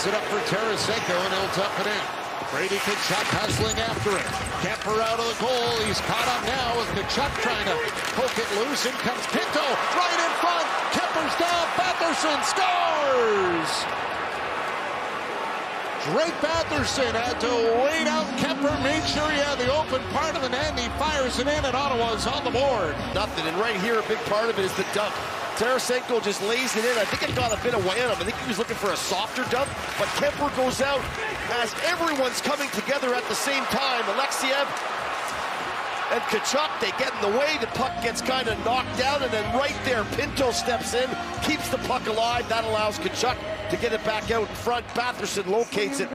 It up for Tarasenko, and he'll dump it in. Brady Tkachuk hustling after it. Kuemper out of the goal. He's caught up now with Tkachuk trying to poke it loose. In comes Pinto right in front. Kuemper's down. Batherson scores! Drake Batherson had to wait out. Kuemper made sure he had the open part of the net, and he fires it in, and Ottawa's on the board. Nothing, and right here, a big part of it is the dump. Tarasenko just lays it in. I think it got a bit away on him. I think he was looking for a softer dump, but Kuemper goes out as everyone's coming together at the same time. Alexeyev and Tkachuk, they get in the way. The puck gets kind of knocked down, and then right there, Pinto steps in, keeps the puck alive. That allows Tkachuk to get it back out in front. Batherson locates it.